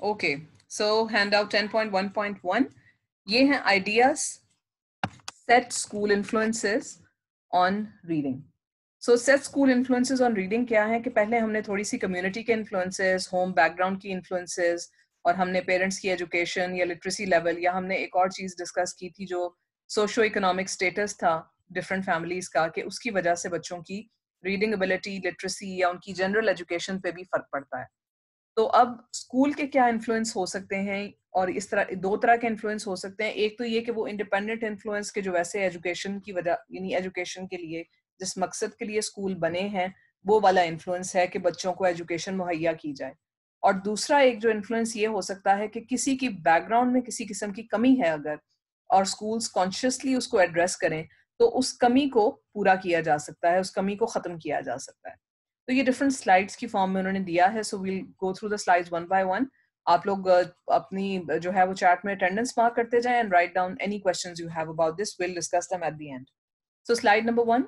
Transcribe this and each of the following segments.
Okay so hand out 10.1.1 ये हैं ideas set school influences on reading so set school influences on reading क्या है कि पहले हमने थोड़ी सी कम्युनिटी के इन्फ्लुएंसेस होम बैकग्राउंड की इन्फ्लुएंसेस और हमने पेरेंट्स की एजुकेशन या लिटरेसी लेवल या हमने एक और चीज़ डिस्कस की थी जो सोशो इकोनॉमिक स्टेटस था डिफरेंट फैमिलीज़ का, कि उसकी वजह से बच्चों की रीडिंग एबिलिटी लिटरेसी या उनकी जनरल एजुकेशन पे भी फ़र्क पड़ता है। तो अब स्कूल के क्या इन्फ्लुएंस हो सकते हैं? और इस तरह, दो तरह के इन्फ्लुएंस हो सकते हैं। एक तो ये कि वो इंडिपेंडेंट इन्फ्लुएंस के जो वैसे एजुकेशन की वजह, यानी एजुकेशन के लिए, जिस मकसद के लिए स्कूल बने हैं, वो वाला इन्फ्लुएंस है कि बच्चों को एजुकेशन मुहैया की जाए। और दूसरा एक जो इन्फ्लुएंस ये हो सकता है कि किसी की बैकग्राउंड में किसी किस्म की कमी है अगर, और स्कूल्स कॉन्शियसली उसको एड्रेस करें तो उस कमी को पूरा किया जा सकता है, उस कमी को खत्म किया जा सकता है। तो ये डिफरेंट स्लाइड्स की फॉर्म में उन्होंने दिया है so will go through the slides one by one आप लोग अपनी जो है वो चैट में अटेंडेंस मार्क करते जाएं and write down any questions you have about this will discuss them at the end so slide number one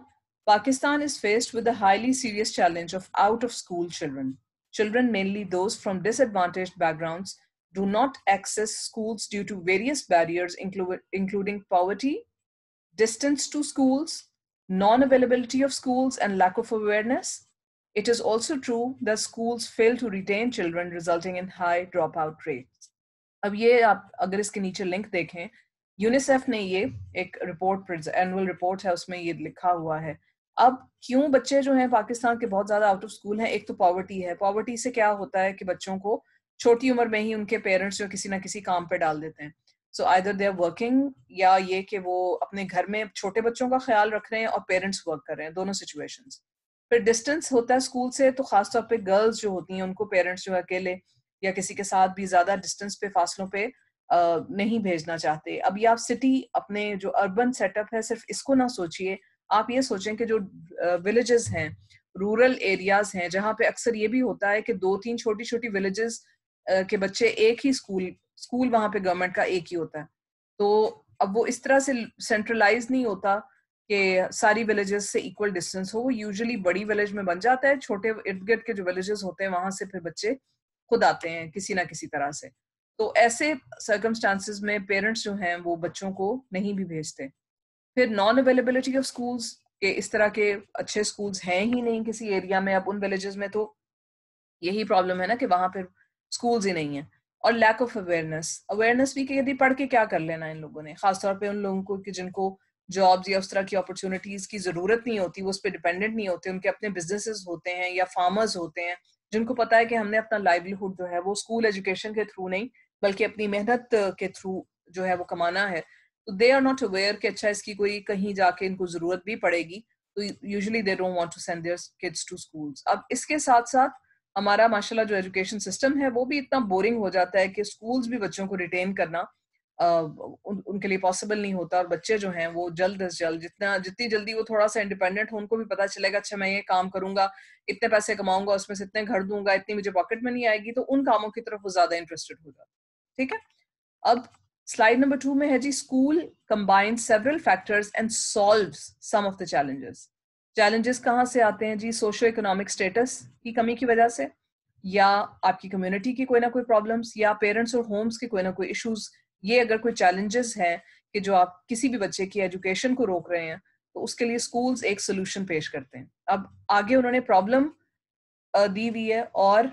Pakistan is faced with a highly serious challenge of out of school children. Children, mainly those from disadvantaged backgrounds, do not access schools due to various barriers, inclu- including poverty, distance to schools, non availability of schools, and lack of awareness. It is also true that schools fail to retain children, resulting in high dropout rates. अब ये आप अगर इसके नीचे link देखें UNICEF ने ये एक रिपोर्ट एनुअल रिपोर्ट है उसमें ये लिखा हुआ है। अब क्यों बच्चे जो हैं पाकिस्तान के बहुत ज़्यादा आउट ऑफ़ स्कूल हैं? एक तो पॉवर्टी है। पॉवर्टी से क्या होता है कि बच्चों को छोटी उम्र में ही उनके पेरेंट्स जो किसी ना किसी काम पे डाल देते हैं। So either they are working या ये कि वो अपने घर में छोटे बच्चों का ख्याल रख रहे हैं और पेरेंट्स वर्क कर रहे हैं दोनों सिचुएशंस फिर डिस्टेंस होता है स्कूल से तो खासतौर पे गर्ल्स जो होती हैं, उनको पेरेंट्स जो अकेले या किसी के साथ भी ज़्यादा डिस्टेंस पे फासलों पे नहीं भेजना चाहते। अभी आप सिटी अपने जो अर्बन सेटअप है, सिर्फ़ इसको ना सोचिए। आप ये सोचें कि जो विलेजेस हैं रूरल एरियाज़ हैं, जहाँ पे अक्सर ये भी होता है कि दो तीन छोटी छोटी विलेजेस के बच्चे एक ही स्कूल स्कूल वहाँ पे गवर्नमेंट का एक ही होता है। तो अब वो इस तरह से सेंट्रलाइज नहीं होता। कि सारी विलेजेस से इक्वल डिस्टेंस हो, वो यूजुअली बड़ी विलेज में बन जाता है, छोटे इर्द गिर्द के जो विलेजेस होते हैं, वहाँ से फिर बच्चे खुद आते हैं किसी ना किसी तरह से। तो ऐसे सर्कमस्टांसिस में पेरेंट्स जो हैं, वो बच्चों को नहीं भी भेजते। फिर नॉन अवेलेबिलिटी ऑफ़ स्कूल्स के इस तरह के अच्छे स्कूल्स हैं ही नहीं किसी एरिया में, अब उन विलेजेस में तो यही प्रॉब्लम है ना कि वहाँ पर स्कूल्स ही नहीं है। और लैक ऑफ़ अवेयरनेस अवेयरनेस भी कि यदि पढ़ के क्या कर लेना इन लोगों ने, खासतौर पे उन लोगों को कि जिनको जॉब्स या उस तरह की अपॉर्चुनिटीज़ की ज़रूरत नहीं होती, वो उस पर डिपेंडेंट नहीं होते, उनके अपने बिजनेसेस होते हैं या फार्मर्स होते हैं, जिनको पता है कि हमने अपना लाइवलीहुड जो है वो स्कूल एजुकेशन के थ्रू नहीं, बल्कि अपनी मेहनत के थ्रू जो है वो कमाना है। तो दे आर नॉट अवेयर कि अच्छा इसकी कोई कहीं जाके इनको ज़रूरत भी पड़ेगी तो usually they don't want to send their kids to schools अब इसके साथ साथ हमारा माशाल्लाह जो एजुकेशन सिस्टम है वो भी इतना बोरिंग हो जाता है कि स्कूल्स भी बच्चों को रिटेन करना उन, उनके लिए पॉसिबल नहीं होता और बच्चे जो हैं वो जल्द अज जल्द जितना जितनी जल्दी वो थोड़ा सा इंडिपेंडेंट हो उनको भी पता चलेगा अच्छा मैं ये काम करूँगा इतने पैसे कमाऊँगा उसमें से इतने घर दूँगा इतनी मुझे पॉकेट में नहीं आएगी तो उन कामों की तरफ़ वो ज़्यादा इंटरेस्टेड हो जाता ठीक है? अब स्लाइड नंबर टू में है जी school combine several factors and solve some of the challenges challenges कहाँ से आते हैं जी? सोशो इकोनॉमिक स्टेटस की कमी की वजह से या आपकी कम्युनिटी की कोई ना कोई प्रॉब्लम्स या पेरेंट्स और होम्स के कोई ना कोई इश्यूज़ ये अगर कोई चैलेंजेस हैं कि जो आप किसी भी बच्चे की एजुकेशन को रोक रहे हैं तो उसके लिए स्कूल्स एक सोल्यूशन पेश करते हैं। अब आगे उन्होंने प्रॉब्लम दी हुई है और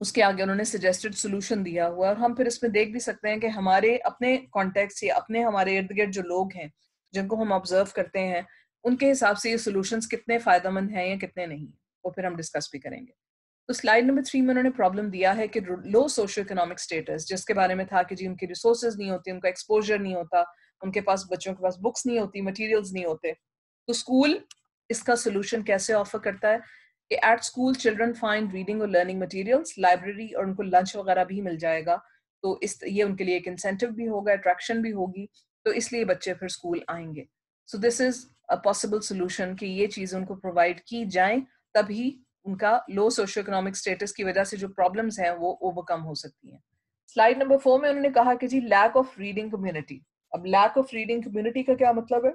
उसके आगे उन्होंने सजेस्टेड सोल्यूशन दिया हुआ और हम फिर इसमें देख भी सकते हैं कि हमारे अपने कॉन्टेक्ट या अपने हमारे इर्द गिर्द जो लोग हैं, जिनको हम ऑब्ज़र्व करते हैं, उनके हिसाब से ये सोल्यूशन कितने फ़ायदेमंद हैं या कितने नहीं वो फिर हम डिस्कस भी करेंगे। तो स्लाइड नंबर थ्री में उन्होंने प्रॉब्लम दिया है कि लो सोशो इकोनॉमिक स्टेटस जिसके बारे में था कि जी उनकी रिसोर्सेज नहीं होती, उनका एक्सपोजर नहीं होता, उनके पास बच्चों के पास बुक्स नहीं होती मटेरियल्स नहीं होते। तो स्कूल इसका सोल्यूशन कैसे ऑफ़र करता है? कि at school children find reading और लर्निंग मटेरियल्स लाइब्रेरी और उनको लंच वगैरह भी मिल जाएगा। तो इस, ये उनके लिए एक इंसेंटिव भी होगा अट्रैक्शन भी होगी। तो इसलिए बच्चे फिर स्कूल आएँगे। So this is a possible solution कि ये चीज़ उनको प्रोवाइड की जाए, तभी उनका लो सोशो इकोनॉमिक स्टेटस की वजह से जो प्रॉब्लम्स हैं वो ओवरकम हो सकती हैं। स्लाइड नंबर फोर में उन्होंने कहा कि जी लैक ऑफ़ रीडिंग कम्युनिटी अब लैक ऑफ़ रीडिंग कम्युनिटी का क्या मतलब है?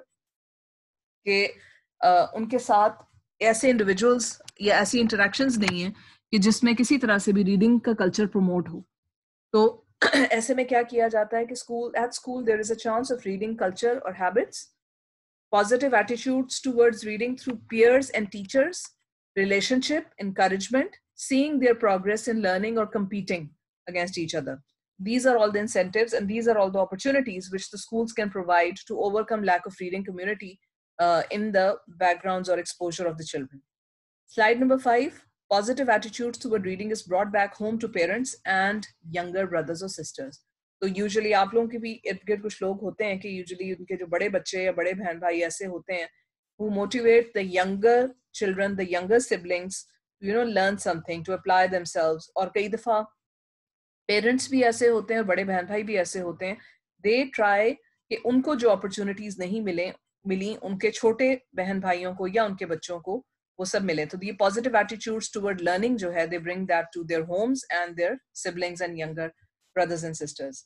कि उनके साथ ऐसे इंडिविजुअल्स या ऐसी इंटरेक्शंस नहीं है कि जिसमें किसी तरह से भी रीडिंग का कल्चर प्रमोट हो। तो ऐसे में क्या किया जाता है कि school at school there is a chance of reading culture और habits positive attitudes towards reading through peers and teachers, relationship, encouragement, seeing their progress in learning or competing against each other. These are all the incentives and these are all the opportunities which the schools can provide to overcome lack of reading community uh, in the backgrounds or exposure of the children. Slide number five, positive attitudes toward reading is brought back home to parents and younger brothers or sisters. तो usually आप लोगों के भी इर्द गिर्द कुछ लोग होते हैं कि यूजुअली उनके जो बड़े बच्चे या बड़े बहन भाई ऐसे होते हैं who motivate the younger children, the younger siblings, you know, learn something to apply themselves. और कई दफा पेरेंट्स भी ऐसे होते हैं बड़े बहन भाई भी ऐसे होते हैं दे ट्राई कि उनको जो अपॉर्चुनिटीज नहीं मिले मिली उनके छोटे बहन भाइयों को या उनके बच्चों को वो सब मिले तो ये पॉजिटिव एटीट्यूड्स टुवर्ड लर्निंग जो है they bring that to their homes and their siblings and younger brothers and sisters.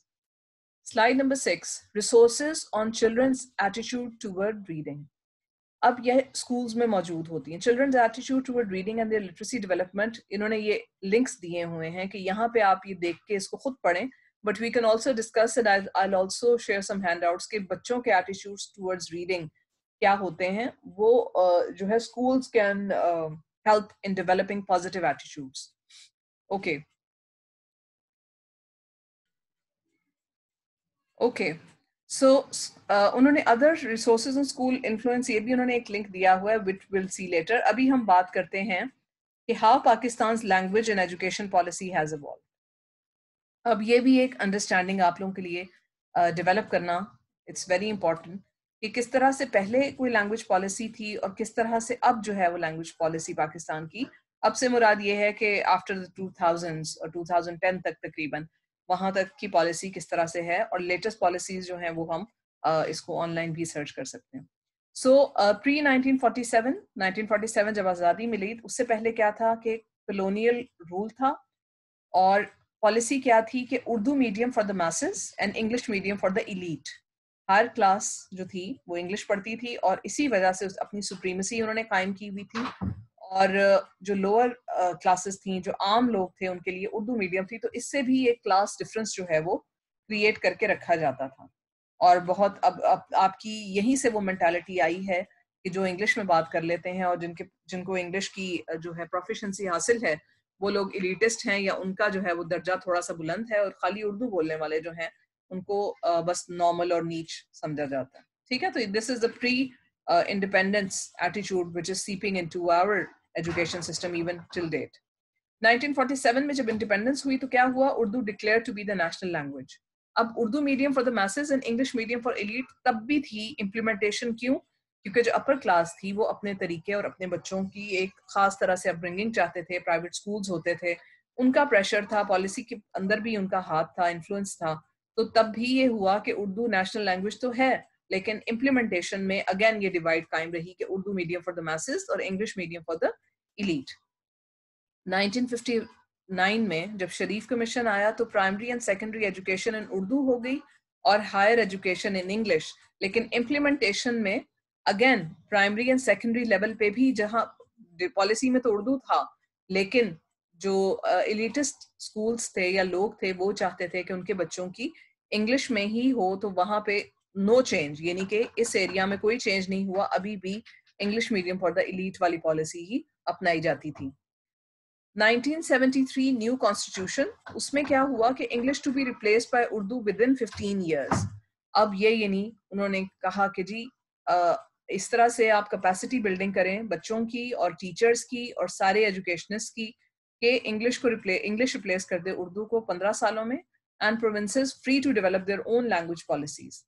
Slide number six, resources on children's attitude toward reading. अब यह स्कूल्स में मौजूद होती हैं। Children's attitude toward reading and literacy development इन्होंने ये links दिए हुए हैं कि यहाँ पे आप ये देख के इसको खुद पढ़ें but we can also discuss it I also share some handouts के बच्चों के एटीट्यूड्स टुवर्ड्स रीडिंग क्या होते हैं। वो uh, जो है schools can help in developing positive attitudes okay okay so उन्होंने other resources in school influence ये भी उन्होंने एक लिंक दिया हुआ है विच विल सी लेटर अभी हम बात करते हैं कि how Pakistan language and education policy has evolve अब ये भी एक अंडरस्टैंडिंग आप लोगों के लिए डेवलप uh, करना इट्स वेरी इंपॉर्टेंट कि किस तरह से पहले कोई लैंग्वेज पॉलिसी थी और किस तरह से अब जो है वो लैंग्वेज पॉलिसी पाकिस्तान की. अब से मुराद ये है कि आफ्टर द टू थाउज़ेंड और टू थाउज़ेंड टेन तक तकरीबन वहाँ तक की पॉलिसी किस तरह से है और लेटेस्ट पॉलिसीज़ जो हैं वो हम इसको ऑनलाइन भी सर्च कर सकते हैं। सो प्री 1947 1947 जब आज़ादी मिली उससे पहले क्या था कि कलोनियल रूल था और पॉलिसी क्या थी कि Urdu medium for the masses and English medium for the elite her class जो थी, वो इंग्लिश पढ़ती थी और इसी वजह से अपनी सुप्रीमेसी उन्होंने कायम की हुई थी और जो लोअर क्लासेस थी जो आम लोग थे उनके लिए उर्दू मीडियम थी तो इससे भी एक क्लास डिफरेंस जो है वो क्रिएट करके रखा जाता था। और बहुत अब, अब आपकी यहीं से वो मेंटालिटी आई है कि जो इंग्लिश में बात कर लेते हैं और जिनके जिनको इंग्लिश की जो है प्रोफिशंसी हासिल है वो लोग इलीटिस्ट हैं या उनका जो है वो दर्जा थोड़ा सा बुलंद है और खाली उर्दू बोलने वाले जो हैं उनको बस नॉर्मल और नीच समझा जाता है। ठीक है? तो this is the pre independence attitude which is seeping into our education system even till date 1947 में जब इंडिपेंडेंस हुई तो क्या हुआ? Urdu declare to be the national language अब Urdu medium for the masses and English medium for elite तब भी थी इम्प्लीमेंटेशन क्यों? क्योंकि जो अपर क्लास थी वो अपने तरीके और अपने बच्चों की एक खास तरह से अपब्रिंगिंग चाहते थे प्राइवेट स्कूल्स होते थे। उनका प्रेशर था पॉलिसी के अंदर भी उनका हाथ था इन्फ्लुएंस था। तो तब भी ये हुआ कि उर्दू नेशनल लैंग्वेज तो है लेकिन इम्प्लीमेंटेशन में अगेन ये डिवाइड कायम रही कि Urdu medium for the masses और English medium for the elite 1959 में जब शरीफ कमीशन आया तो primary and secondary education in Urdu हो गई और हायर एजुकेशन इन इंग्लिश लेकिन इम्प्लीमेंटेशन में again primary and secondary level पे भी जहाँ पॉलिसी में तो उर्दू था लेकिन जो इलिटिस्ट uh, स्कूल्स थे या लोग थे वो चाहते थे कि उनके बच्चों की इंग्लिश में ही हो तो वहाँ पे नो चेंज यानी कि इस एरिया में कोई चेंज नहीं हुआ अभी भी English medium for the elite वाली पॉलिसी ही अपनाई जाती थी। 1973 न्यू कॉन्स्टिट्यूशन उसमें क्या हुआ कि English to be replaced by Urdu within fifteen years अब ये यानी उन्होंने कहा कि जी आ, इस तरह से आप कैपेसिटी बिल्डिंग करें बच्चों की और टीचर्स की और सारे एजुकेशनिस्ट की कि इंग्लिश को रिप्ले इंग्लिश रिप्लेस कर दे उर्दू को पंद्रह सालों में। And provinces free to develop their own language policies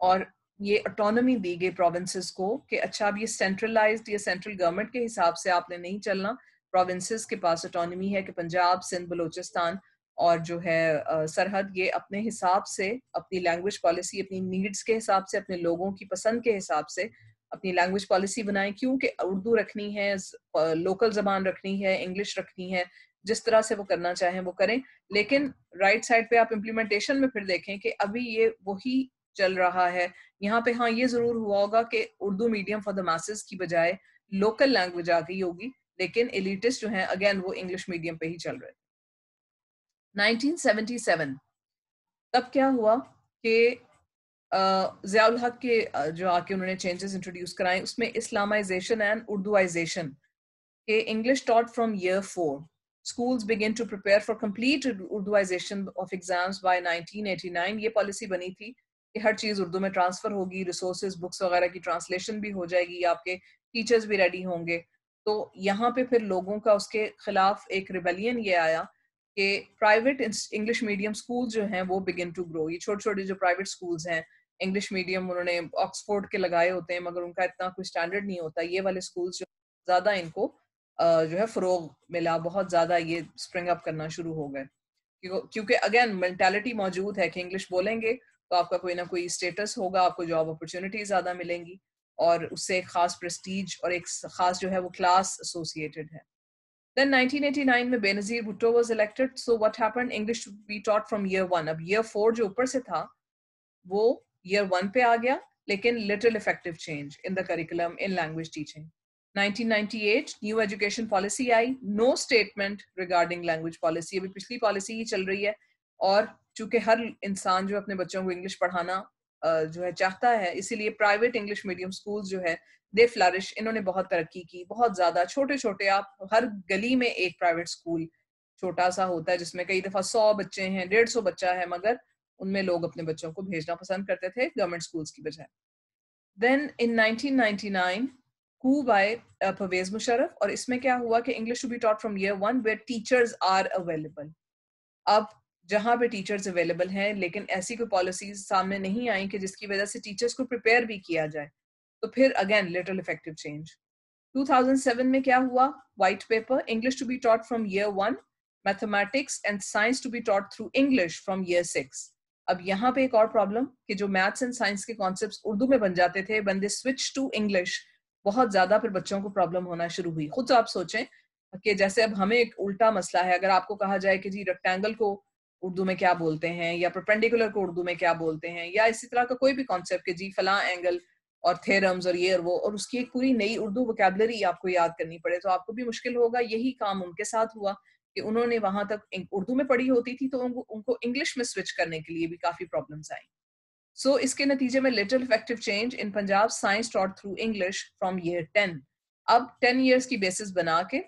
और ये ऑटोनॉमी दी गई प्रोविंसेस को कि अच्छा अब ये सेंट्रलाइज्ड या सेंट्रल गवर्नमेंट के हिसाब से आपने नहीं चलना। प्रोविंसेस के पास ऑटोनॉमी है कि पंजाब, सिंध, बलोचिस्तान और जो है सरहद, ये अपने हिसाब से, अपनी लैंग्वेज पॉलिसी अपनी नीड्स के हिसाब से, अपने लोगों की पसंद के हिसाब से अपनी लैंग्वेज पॉलिसी बनाएँ। क्योंकि उर्दू रखनी है लोकल जबान रखनी है इंग्लिश रखनी है जिस तरह से वो करना चाहें, वो करें। लेकिन राइट साइड पे आप इम्प्लीमेंटेशन में फिर देखें कि अभी ये वही चल रहा है। यहाँ पे हाँ ये ज़रूर हुआ होगा कि Urdu medium for the masses की बजाय लोकल लैंग्वेज आ गई होगी, लेकिन एलिटिस्ट जो हैं अगेन वो इंग्लिश मीडियम पे ही चल रहे थे 1977 तब क्या हुआ कि ज़ियाउल हक के जो आके उन्होंने चेंजेस इंट्रोड्यूस कराए, उसमें इस्लामाइजेशन एंड उर्दूआइजेशन के English taught from year four schools begin to prepare for complete urduization of exams by 1989 ये पॉलिसी बनी थी कि हर चीज़ उर्दू में ट्रांसफ़र होगी रिसोर्सेज बुक्स वगैरह की ट्रांसलेशन भी हो जाएगी, आपके टीचर्स भी रेडी होंगे। तो यहाँ पे फिर लोगों का उसके खिलाफ एक रिबेलियन ये आया कि प्राइवेट इंग्लिश मीडियम स्कूल जो हैं वो बिगिन टू ग्रो ये छोटे छोटे जो प्राइवेट स्कूल्स हैं इंग्लिश मीडियम उन्होंने ऑक्सफोर्ड के लगाए होते हैं, मगर उनका इतना कोई स्टैंडर्ड नहीं होता। ये वाले स्कूल्स जो ज़्यादा इनको जो है फ़रोग मिला, बहुत ज़्यादा ये स्प्रिंग अप करना शुरू हो गए क्योंकि अगेन मेंटेलिटी मौजूद है कि इंग्लिश बोलेंगे तो आपका कोई ना कोई स्टेटस होगा, आपको जॉब अपॉर्चुनिटी ज़्यादा मिलेंगी और उससे एक खास प्रेस्टीज और एक खास जो है वो क्लास एसोसिएटेड है Then 1989 में Benazir Bhutto was elected. So what happened? English be taught from year. अब year four जो ऊपर से था, वो year one पे आ गया, लेकिन little effective change in the curriculum, in language teaching. 1998 new education policy I. No statement regarding language policy अभी पिछली पॉलिसी ही चल रही है। और चूँकि हर इंसान जो अपने बच्चों को इंग्लिश पढ़ाना जो है चाहता है, इसीलिए प्राइवेट इंग्लिश मीडियम स्कूल जो है दे फ्लरिश इन्होंने बहुत तरक्की की, बहुत ज़्यादा। छोटे छोटे आप, हर गली में एक प्राइवेट स्कूल छोटा सा होता है, जिसमें कई दफ़ा सौ बच्चे हैं, डेढ़ सौ बच्चा है, मगर उनमें लोग अपने बच्चों को भेजना पसंद करते थे गवर्नमेंट स्कूल्स की बजाय। Then in 1999 coup by Pervez Musharraf और इसमें क्या हुआ कि English to be taught from year one where teachers are available अब जहाँ पे टीचर्स अवेलेबल हैं, लेकिन ऐसी कोई पॉलिसीज़ सामने नहीं आई कि जिसकी वजह से टीचर्स को प्रिपेयर भी किया जाए तो फिर अगेन लिटल इफ़ेक्टिव चेंज 2007 में क्या हुआ? White paper English to be taught from year one mathematics and science to be taught through English from year six अब यहाँ पे एक और प्रॉब्लम कि जो मैथ्स एंड साइंस के कॉन्सेप्ट उर्दू में बन जाते थे बंदे स्विच टू इंग्लिश बहुत ज़्यादा फिर बच्चों को प्रॉब्लम होना शुरू हुई। खुद आप सोचें कि जैसे अब हमें एक उल्टा मसला है अगर आपको कहा जाए कि जी रेक्टेंगल को उर्दू में क्या बोलते हैं या परपेंडिकुलर को उर्दू में क्या बोलते हैं या इसी तरह का कोई भी कॉन्सेप्ट जी फला एंगल और थेरम्स और ये और वो और उसकी एक पूरी नई उर्दू वोकेबलरी आपको याद करनी पड़े तो आपको भी मुश्किल होगा। यही काम उनके साथ हुआ कि उन्होंने वहाँ तक उर्दू में पढ़ी होती थी तो उनको, उनको इंग्लिश में स्विच करने के लिए भी काफ़ी प्रॉब्लम्स आई। सो इसके नतीजे में little effective change in Punjab science taught through English from year ten अब टेन ईयर्स की बेसिस बना के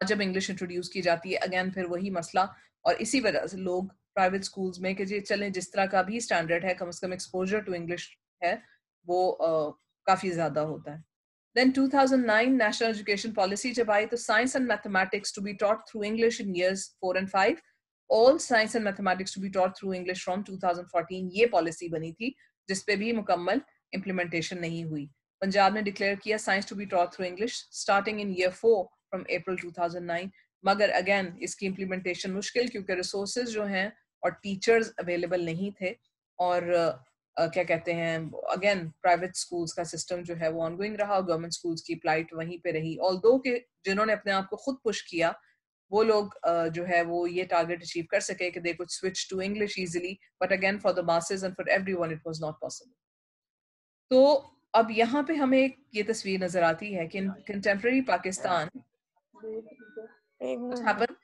जब इंग्लिश इंट्रोड्यूस की जाती है अगेन फिर वही मसला और इसी वजह से लोग प्राइवेट स्कूल्स में कि जी चलें जिस तरह का भी स्टैंडर्ड है कम से कम एक्सपोजर टू इंग्लिश है वो uh, काफ़ी ज़्यादा होता है। Then 2009 नेशनल एजुकेशन पॉलिसी जब आई तो science and mathematics to be taught through English in years 4 and 5 all Science and Mathematics to be taught through English from 2014 ये पॉलिसी बनी थी जिस पे भी मुकम्मल इम्प्लीमेंटेशन नहीं हुई। पंजाब ने डिक्लेयर किया science to be taught through English starting in year four from April 2009 मगर अगेन इसकी इम्प्लीमेंटेशन मुश्किल क्योंकि रिसोर्सेज जो हैं और टीचर्स अवेलेबल नहीं थे और uh, क्या कहते हैं अगेन प्राइवेट स्कूल्स का सिस्टम जो है वो ऑनगोइंग रहा गवर्नमेंट स्कूल्स की प्लाइट वहीं पे रही। ऑल दो के जिन्होंने अपने आप को खुद पुश किया वो लोग uh, जो है वो ये टारगेट अचीव कर सके कि they could switch to English easily but again for the masses and for everyone it was not possible तो अब यहाँ पे हमें एक ये तस्वीर नजर आती है कि contemporary Pakistan What happened?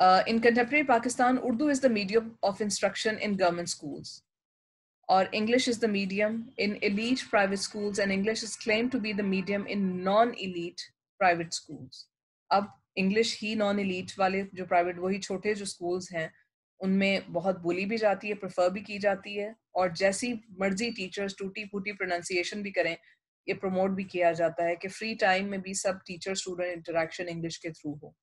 Uh, in contemporary Pakistan, Urdu is the medium of instruction in government schools. Or English is the medium in elite private schools, and English is claimed to be the medium in non-elite private schools. अब English ही non elite वाले जो private वही छोटे जो school हैं, उनमें बहुत बोली भी जाती है प्रिफर भी की जाती है और जैसी मर्ज़ी टीचर्स टूटी फूटी प्रोनाउंसिएशन भी करें, ये प्रमोट भी किया जाता है कि फ्री टाइम में भी सब टीचर स्टूडेंट इंटरेक्शन इंग्लिश के थ्रू हो।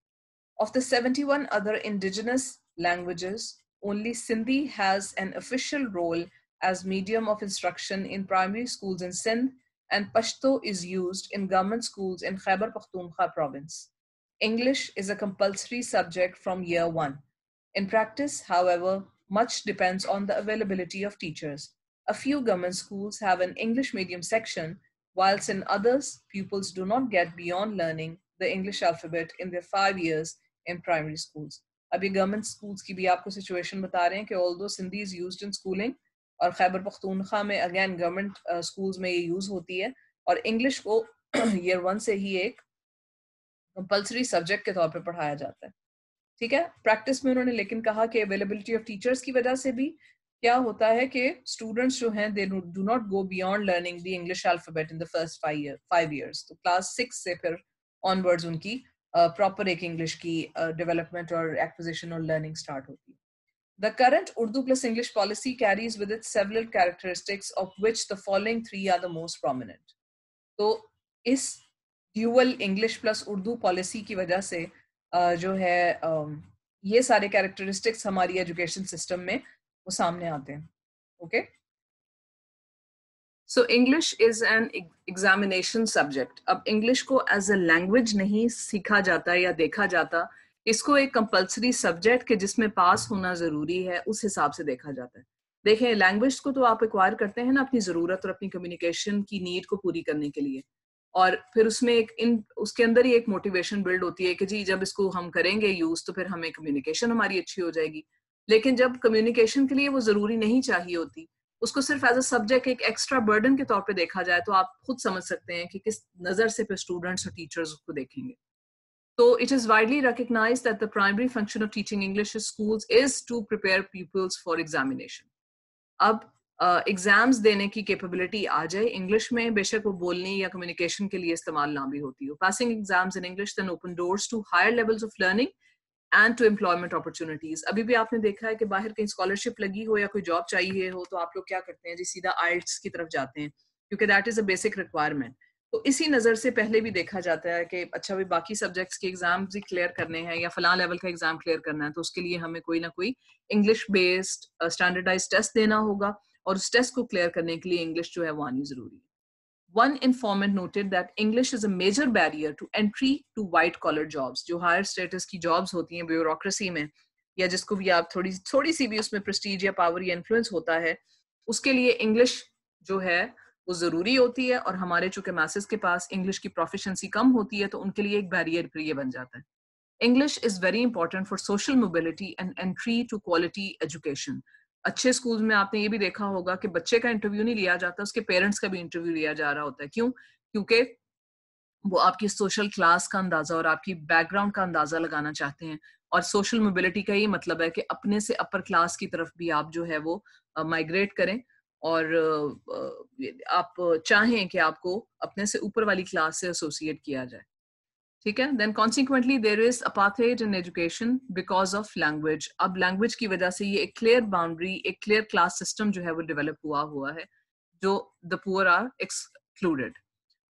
Of the seventy one other indigenous languages only Sindhi has an official role as medium of instruction in primary school in Sindh and Pashto is used in government school in Khyber Pakhtunkhwa province English is a compulsory subject from year 1. In practice, however, much depends on the availability of teachers. A few government schools have an English medium section whilst in others, pupils do not get beyond learning the English alphabet in their five years in primary schools. अभी government schools की भी आपको situation बता रहे हैं कि although Sindhi is use in schooling और खैबर पख्तूनख्वा में अगेन गवर्नमेंट स्कूल्स में ये यूज होती है और इंग्लिश को ईयर वन से ही एक कंपल्सरी सब्जेक्ट के तौर पर पढ़ाया जाता है। ठीक है? प्रैक्टिस में उन्होंने लेकिन कहा कि अवेलेबिलिटी ऑफ़ टीचर्स की वजह से भी क्या होता है कि स्टूडेंट्स जो हैं they do not go beyond learning the English alphabet in the first five years तो क्लास सिक्स से फिर ऑनवर्ड्स उनकी प्रॉपर uh, एक इंग्लिश की डेवलपमेंट uh, और एक्विजिशन और लर्निंग स्टार्ट होती The current Urdu plus English policy carries with it several characteristics of which the following three are the most prominent. तो इस dual English plus Urdu policy की वजह से जो है ये सारे कैरेक्टरिस्टिक्स हमारी एजुकेशन सिस्टम में वो सामने आते हैं okay so English is an examination subject अब इंग्लिश को एज अ लैंग्वेज नहीं सीखा जाता या देखा जाता, इसको एक कंपलसरी सब्जेक्ट के जिसमें पास होना ज़रूरी है, उस हिसाब से देखा जाता है। देखें लैंग्वेज को तो आप एक्वायर करते हैं ना अपनी ज़रूरत और अपनी कम्युनिकेशन की नीड को पूरी करने के लिए। और फिर उसमें एक इन, उसके अंदर ही एक मोटिवेशन बिल्ड होती है कि जी, जब इसको हम करेंगे यूज़ तो फिर हमें कम्युनिकेशन हमारी अच्छी हो जाएगी। लेकिन जब कम्युनिकेशन के लिए वो ज़रूरी नहीं चाहिए होती, उसको सिर्फ़ एज अ सब्जेक्ट एक एक्स्ट्रा बर्डन के तौर पे देखा जाए तो आप खुद समझ सकते हैं कि किस नज़र से फिर स्टूडेंट्स और टीचर्स उसको देखेंगे। तो it is widely recognise that the primary function of teaching English schools is to prepare peoples for examination अब एग्ज़ाम्स uh, देने की कैपेबिलिटी आ जाए इंग्लिश में बेशक वो बोलने या कम्युनिकेशन के लिए इस्तेमाल ना भी होती हो। Passing exams in English then open doors to higher levels of learning and to employment opportunities अभी भी आपने देखा है कि बाहर कहीं स्कॉलरशिप लगी हो या कोई जॉब चाहिए हो तो आप लोग क्या करते हैं? जी सीधा आइल्स की तरफ़ जाते हैं क्योंकि that is a basic requirement तो इसी नज़र से पहले भी देखा जाता है कि अच्छा भी बाकी सब्जेक्ट्स के एग्ज़ाम भी क्लियर करने हैं या फला लेवल का एग्ज़ाम क्लियर करना है तो उसके लिए हमें कोई ना कोई इंग्लिश बेस्ड स्टैंडर्डाइज टेस्ट देना होगा। और उस टेस्ट को क्लियर करने के लिए इंग्लिश जो है वो आनी ज़रूरी है। One informant noted that English is a major barrier to entry to white collar jobs, जो higher status की jobs होती हैं bureaucracy में, या जिसको भी आप थोड़ी थोड़ी सी भी उसमें prestige या power या influence होता है, उसके लिए इंग्लिश जो है वो ज़रूरी होती है और हमारे चूँकि मैसेज के पास इंग्लिश की प्रोफिशंसी कम होती है तो उनके लिए एक बैरियर ये बन जाता है। English is very important for social mobility and entry to quality education अच्छे स्कूल में आपने ये भी देखा होगा कि बच्चे का इंटरव्यू नहीं लिया जाता, उसके पेरेंट्स का भी इंटरव्यू लिया जा रहा होता है। क्यों? क्योंकि वो आपकी सोशल क्लास का अंदाज़ा और आपकी बैकग्राउंड का अंदाज़ा लगाना चाहते हैं और सोशल मोबिलिटी का ये मतलब है कि अपने से अपर क्लास की तरफ़ भी आप जो है वो माइग्रेट करें और आप चाहें कि आपको अपने से ऊपर वाली क्लास से एसोसिएट किया जाए। ठीक है? Then consequently there is अपाथेज in education because of language अब लैंग्वेज की वजह से ये एक क्लियर बाउंड्री एक क्लियर क्लास सिस्टम जो है वो डेवलप हुआ हुआ है, जो द पुअर आर एक्सक्लूडेड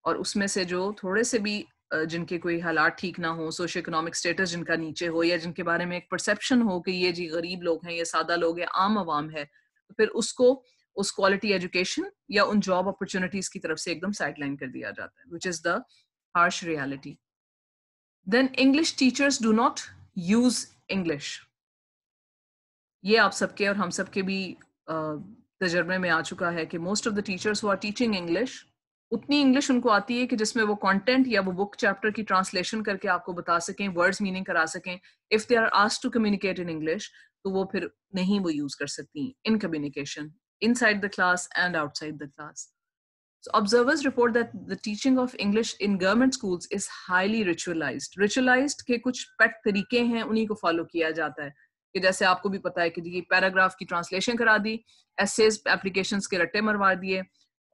और उसमें से जो थोड़े से भी जिनके कोई हालात ठीक ना हो सोशो इकोनॉमिक स्टेटस जिनका नीचे हो या जिनके बारे में एक परसेप्शन हो कि ये जी गरीब लोग हैं, ये सादा लोग हैं, आम आवाम है तो फिर उसको, उस क्वालिटी एजुकेशन या उन जॉब अपॉर्चुनिटीज़ की तरफ़ से एकदम साइडलाइन कर दिया जाता है which is the harsh reality then English teachers do not use English. ये आप सबके और हम सबके भी तजर्बे में आ चुका है कि most of the teachers who are teaching English उतनी इंग्लिश उनको आती है कि जिसमें वो कंटेंट या वो बुक चैप्टर की ट्रांसलेशन करके आपको बता सकें वर्ड्स मीनिंग करा सकें if they are asked to communicate in English तो वो फिर नहीं वो यूज़ कर सकती इन communication inside the class and outside the class. So observers report that the teaching of English in government schools is highly ritualized. Ritualized के कुछ पेट तरीके हैं उन्हीं को फॉलो किया जाता है। कि जैसे आपको भी पता है कि जी पैराग्राफ की ट्रांसलेशन करा दी एसेज एप्लीकेशन के रट्टे मरवा दिए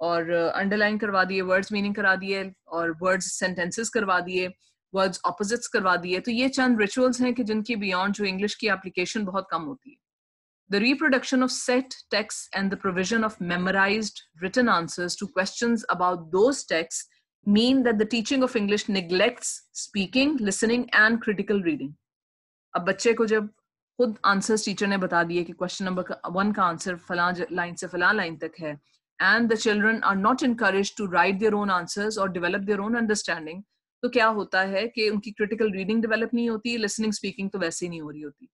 और अंडरलाइन uh, करवा दिए वर्ड्स मीनिंग करा दिए और वर्ड्स सेंटेंसेस करवा दिए वर्ड्स ऑपोजिट्स करवा दिए। तो ये चंद रिचुअल्स हैं कि जिनकी बियॉन्ड जो इंग्लिश की एप्लीकेशन बहुत कम होती है। The reproduction of set texts and the provision of memorized written answers to questions about those texts mean that the teaching of English neglects speaking, listening and critical reading. अब बच्चे को जब खुद answers teacher ने बता दिए कि question number one का आंसर फला लाइन से फला लाइन तक है and the children are not encourage to write their own answers और डेवलप देयर ओन अंडरस्टैंडिंग तो क्या होता है कि उनकी क्रिटिकल रीडिंग डेवलप नहीं होती लिसनिंग स्पीकिंग तो वैसे ही नहीं हो रही होती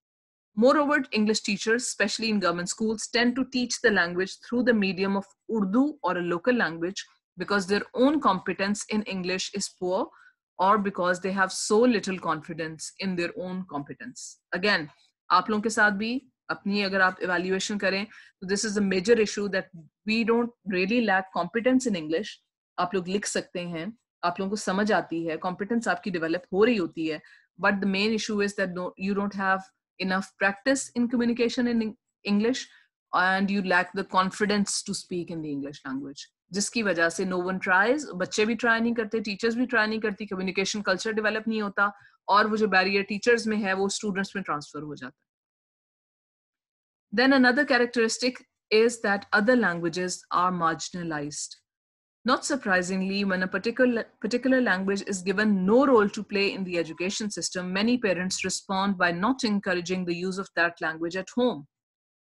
Moreover, English teachers, especially in government schools, tend to teach the language through the medium of Urdu or a local language because their own competence in English is poor or because they have so little confidence in their own competence. Again, आप लोगों के साथ भी अपनी अगर आप evaluation करें तो this is a major issue that we don't really lack competence in English. आप लोग लिख सकते हैं आप लोगों को समझ आती है कॉम्पिटेंस आपकी डेवलप हो रही होती है but the main issue is that no, you don't have enough practice in communication in English and you lack the confidence to speak in the English language. जिसकी वजह से नो वन ट्राइज बच्चे भी try नहीं करते teachers भी try नहीं करती कम्युनिकेशन कल्चर डेवलप नहीं होता और वो जो बैरियर टीचर्स में है वो स्टूडेंट्स में ट्रांसफर हो जाता है then another characteristic is that other languages are marginalized. Not surprisingly, when a particular, particular language is given no role to play in the education system, many parents respond by not encouraging the use of that language at home.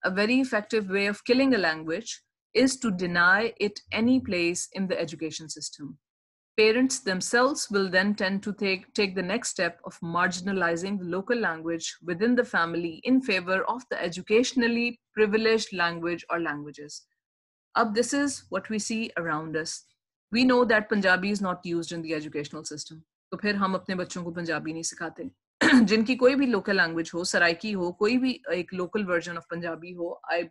A very effective way of killing a language is to deny it any place in the education system. Parents themselves will then tend to take, take the next step of marginalizing the local language within the family in favor of the educationally privileged language or languages. Up, this is what we see around us. We know that Punjabi is not used in the educational system. तो फिर हम अपने बच्चों को पंजाबी नहीं सिखाते जिनकी कोई भी लोकल लैंग्वेज हो सराइकी हो कोई भी एक लोकल वर्जन ऑफ़ पंजाबी हो I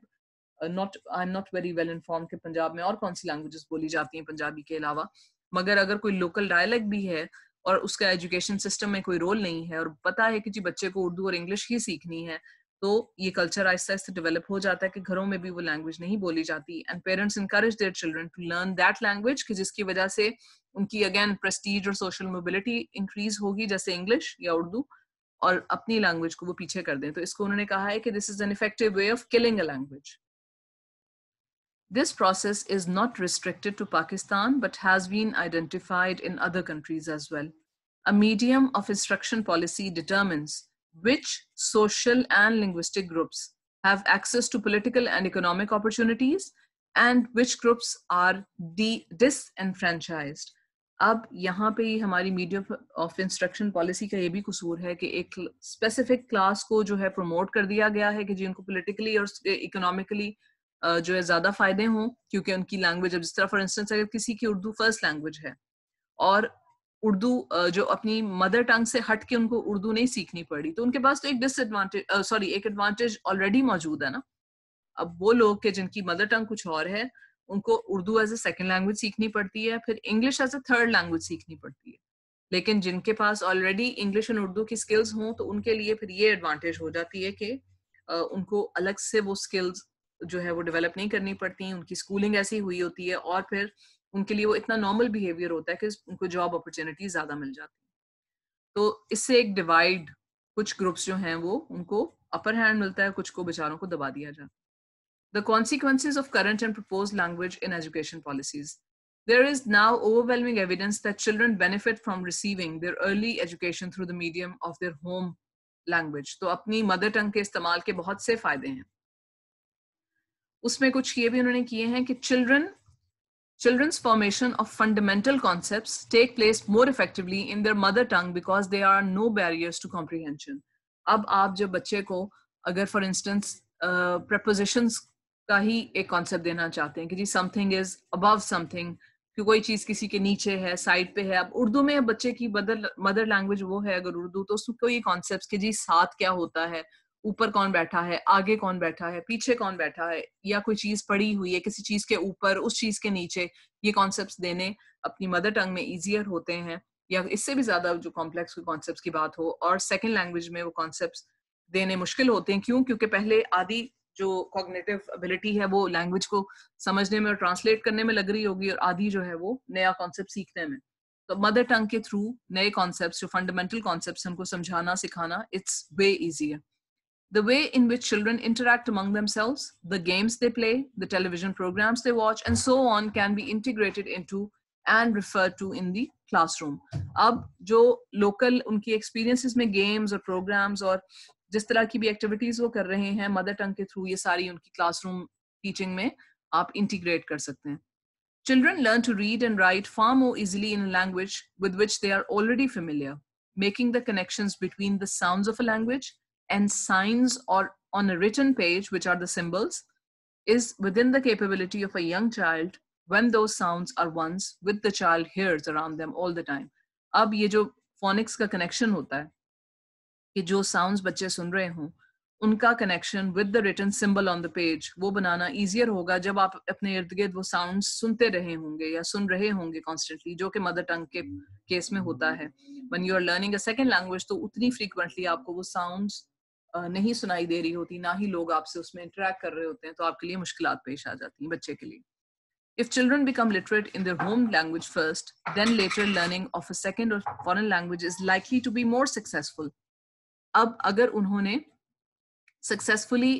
not I am not very well inform कि पंजाब में और कौन सी लैंग्वेजेस बोली जाती हैं पंजाबी के अलावा मगर अगर कोई लोकल डायलैक्ट भी है और उसका एजुकेशन सिस्टम में कोई रोल नहीं है और पता है कि जी बच्चे को उर्दू और इंग्लिश ही सीखनी है तो ये कल्चर आहिस्ता आहिस्ता डेवलप हो जाता है कि घरों में भी वो लैंग्वेज नहीं बोली जाती। And parents encourage their children to learn that language कि जिसकी वजह से उनकी अगेन प्रेस्टीज और सोशल मोबिलिटी इंक्रीज होगी जैसे इंग्लिश या उर्दू और अपनी लैंग्वेज को वो पीछे कर दें। तो इसको उन्होंने कहा है कि this is an effective way of killing a language This process is not restricted to Pakistan, but has been identified in other countries as well. A medium of instruction policy determines which social and linguistic groups have access to political and economic opportunities, and which groups are disenfranchised. अब यहाँ पे ही हमारी medium of instruction policy का ये भी कसूर है कि एक स्पेसिफिक क्लास को जो है प्रमोट कर दिया गया है कि जिनको पोलिटिकली और इकोनॉमिकली जो है ज़्यादा फ़ायदे हों, क्योंकि उनकी लैंग्वेज अब जिस तरह फॉर इंस्टेंस अगर किसी की उर्दू फ़र्स्ट लैंग्वेज है, और उर्दू जो अपनी मदर टंग से हट के उनको उर्दू नहीं सीखनी पड़ी तो उनके पास तो एक डिसएडवांटेज सॉरी एक एडवांटेज ऑलरेडी मौजूद है ना। अब वो लोग के जिनकी मदर टंग कुछ और है, उनको Urdu as a second language सीखनी पड़ती है, फिर English as a third language सीखनी पड़ती है। लेकिन जिनके पास ऑलरेडी इंग्लिश एंड उर्दू की स्किल्स हों तो उनके लिए फिर ये एडवांटेज हो जाती है कि उनको अलग से वो स्किल्स जो है वो डेवलप नहीं करनी पड़ती, उनकी स्कूलिंग ऐसी हुई होती है, और फिर उनके लिए वो इतना नॉर्मल बिहेवियर होता है कि उनको जॉब अपॉर्चुनिटीज़ ज़्यादा मिल जाती है। तो इससे एक डिवाइड कुछ ग्रुप्स जो हैं वो उनको अपर हैंड मिलता है, कुछ को बेचारों को दबा दिया जाता the consequence of current and propose language in education policies there is now overwhelming evidence that children benefit from receiving their early education through the medium of their home language तो अपनी मदर टंग के इस्तेमाल के बहुत से फ़ायदे हैं। उसमें कुछ ये भी उन्होंने किए हैं कि children children's formation of fundamental concepts take place more effectively in their mother tongue because there are no barriers to comprehension अब आप जब बच्चे को अगर फॉर इंस्टेंस प्रपोजिशंस का ही एक कॉन्सेप्ट देना चाहते हैं कि जी समथिंग इज़ अबव समथिंग कि कोई चीज़ किसी के नीचे है साइड पे है अब उर्दू में बच्चे की मदर मदर लैंग्वेज वो है अगर उर्दू तो उसको ये कॉन्सेप्ट कि जी साथ क्या होता है ऊपर कौन बैठा है, आगे कौन बैठा है, पीछे कौन बैठा है, या कोई चीज़ पड़ी हुई है किसी चीज़ के ऊपर, उस चीज़ के नीचे, ये कॉन्सेप्ट देने अपनी मदर टंग में इजियर होते हैं, या इससे भी ज़्यादा जो कॉम्प्लेक्स कॉन्सेप्ट की बात हो, और सेकेंड लैंग्वेज में वो कॉन्सेप्ट देने मुश्किल होते हैं। क्यों? क्योंकि पहले आदि जो कॉग्नेटिव एबिलिटी है वो लैंग्वेज को समझने में और ट्रांसलेट करने में लग रही होगी, और आधी जो है वो नया कॉन्सेप्ट सीखने में। तो मदर टंग के थ्रू नए कॉन्सेप्ट जो फंडामेंटल कॉन्सेप्ट उनको समझाना, सिखाना it's way easier the way in which children interact among themselves, the games they play, the television programs they watch, and so on can be integrated into and referred to in the classroom. अब जो local उनकी experiences में games और programs और जिस तरह की भी activities वो कर रहे हैं mother tongue के through ये सारी उनकी classroom teaching में आप integrate कर सकते हैं. Children learn to read and write far more easily in a language with which they are already familiar, making the connections between the sounds of a language and signs or on a written page, which are the symbols, is within the capability of a young child when those sounds are ones with the child hears around them all the time. अब ये जो phonics का connection होता है कि जो sounds बच्चे सुन रहे हों उनका connection with the written symbol on the page वो बनाना इजियर होगा जब आप अपने इर्द गिर्द वो साउंड सुनते रहे होंगे या सुन रहे होंगे कॉन्स्टेंटली जो कि मदर टंग के केस में होता है when you are learning a second language तो उतनी फ्रीक्वेंटली आपको वो साउंड नहीं सुनाई दे रही होती ना ही लोग आपसे उसमें इंटरेक्ट कर रहे होते हैं तो आपके लिए मुश्किल पेश आ जाती हैं बच्चे के लिए। If children become literate in their home language first, then later learning of a second or foreign language is likely to be more successful. अब अगर उन्होंने सक्सेसफुली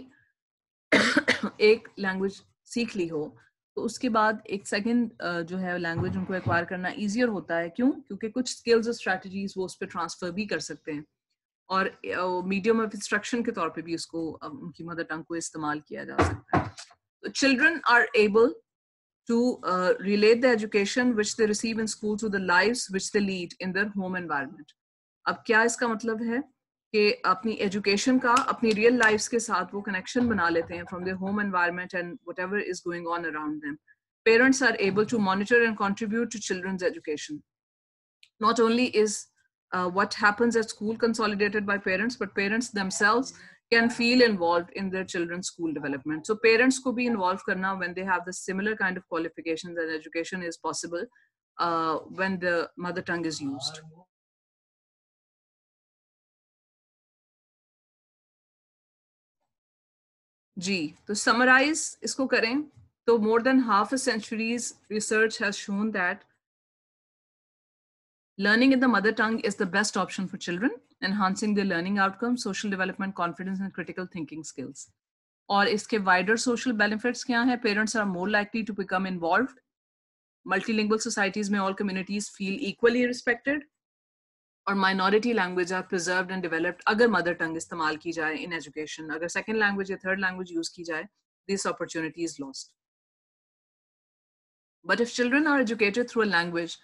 एक लैंग्वेज सीख ली हो तो उसके बाद एक सेकंड जो है लैंग्वेज उनको एक्वायर करना इजियर होता है। क्यों? क्योंकि कुछ स्किल्स और स्ट्रेटजीज वो उस पर ट्रांसफ़र भी कर सकते हैं। और मीडियम ऑफ़ इंस्ट्रक्शन के तौर पे भी उसको उनकी मदर टंग को इस्तेमाल किया जा सकता है। तो children are able to relate the education which they receive in school to the live which they lead in their home environment अब क्या इसका मतलब है कि अपनी एजुकेशन का, अपनी रियल लाइफ के साथ वो कनेक्शन बना लेते हैं from the home environment and whatever is going on around parents are able to monitor and contribute to children's education not only is uh, what happens at school consolidated by parents but parents themselves can feel involved in their children's school development so parents could be involved karna when they have the similar kind of qualifications and education is possible uh, when the mother tongue is used जी तो summarise इसको करें तो more than half a centuries research has shown that learning in the mother tongue is the best option for children enhancing their learning outcomes social development confidence and critical thinking skills और इसके wider social benefits क्या हैं parents are more likely to become involved multilingual societies में all communities feel equally respected और minority language are preserve and developed अगर mother tongue इस्तेमाल की जाए इन एजुकेशन अगर सेकेंड लैंग्वेज या थर्ड लैंग्वेज यूज की जाए this opportunity is lost But if children are educated through a language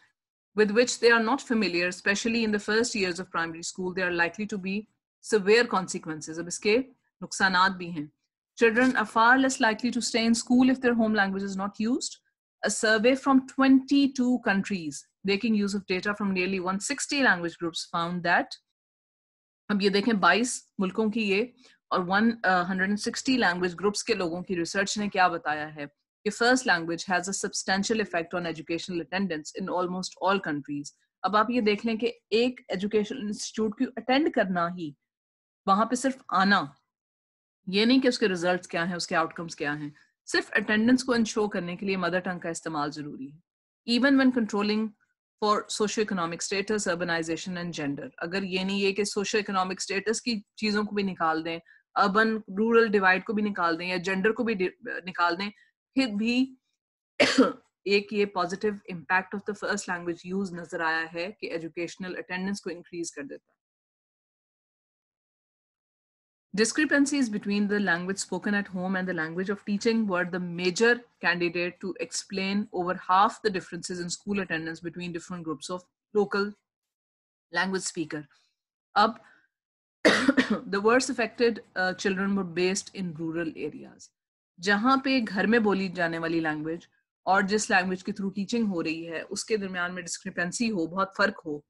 with which they are not familiar, especially in the first years of primary school, there are likely to be severe consequences. अब इसके नुकसानात भी हैं. Children are far less likely to stay in school if their home language is not used. A survey from 22 countries making use of data from nearly 160 language groups found that अब ये देखें 22 मुल्कों की ये और 160 लैंग्वेज ग्रुप्स के लोगों की रिसर्च ने क्या बताया है कि first language has a substantial effect on educational attendance in almost all countries अब आप ये देख लें कि एक एजुकेशन इंस्टीट्यूट की अटेंड करना ही, वहाँ पे सिर्फ़ आना, ये नहीं कि उसके रिजल्ट्स क्या हैं, उसके आउटकम्स क्या हैं। सिर्फ़ अटेंडेंस को इंश्योर करने के लिए मदर टंग का इस्तेमाल ज़रूरी है। Even when controlling for socio economic status urbanisation and gender अगर ये नहीं है कि सोशो इकोनॉमिक स्टेटस की चीज़ों को भी निकाल दें अर्बन रूरल डिवाइड को भी निकाल दें या जेंडर को भी निकाल दें भी एक ये positive impact of the first language use नज़र आया है कि एजुकेशनल अटेंडेंस को इंक्रीज कर देता है Discrepancies between the language spoken at home and the language of teaching were the major candidate to explain over half the differences in school attendance between different groups of local language speaker. Up, the worst affected uh, children were based in rural areas. जहाँ पे घर में बोली जाने वाली language और जिस language के थ्रू टीचिंग हो रही है, उसके दरमियान में डिस्क्रिपेंसी हो, बहुत फ़र्क हो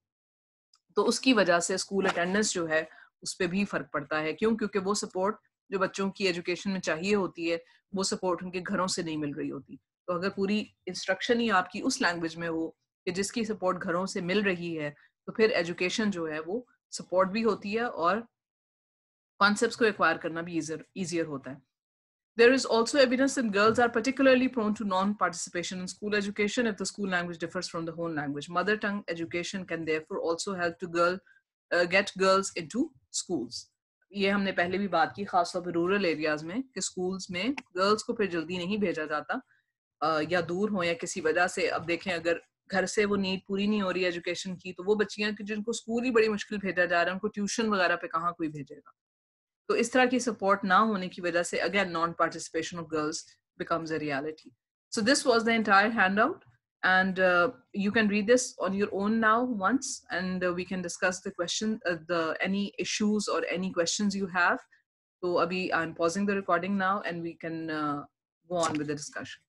तो उसकी वजह से स्कूल अटेंडेंस जो है, उस पर भी फ़र्क पड़ता है। क्यों? क्योंकि वो सपोर्ट जो बच्चों की एजुकेशन में चाहिए होती है, वो सपोर्ट उनके घरों से नहीं मिल रही होती। तो अगर पूरी इंस्ट्रक्शन ही आपकी उस लैंग्वेज में हो कि जिसकी सपोर्ट घरों से मिल रही है तो फिर एजुकेशन जो है, वो सपोर्ट भी होती है और कॉन्सेप्ट को एक्वायर करना भी ईजियर होता है। There is also evidence that girls are particularly prone to non-participation in school education if the school language differs from the home language. Mother tongue education can therefore also help to girl uh, get girls into schools ये हमने पहले भी बात की खासतौर पर rural areas में कि स्कूल्स में गर्ल्स को फिर जल्दी नहीं भेजा जाता या दूर हो या किसी वजह से अब देखें अगर घर से वो नीड पूरी नहीं हो रही एजुकेशन की तो वो बच्चियाँ जिनको स्कूल ही बड़ी मुश्किल भेजा जा रहा है उनको ट्यूशन वगैरह पे कहाँ कोई भेजेगा तो इस तरह की सपोर्ट ना होने की वजह से again non participation of girls becomes a reality so this was the entire handout and uh, you can read this on your own now once and uh, we can discuss the question uh, the any issues or any questions you have so abhi i'm pausing the recording now and we can uh, go on with the discussion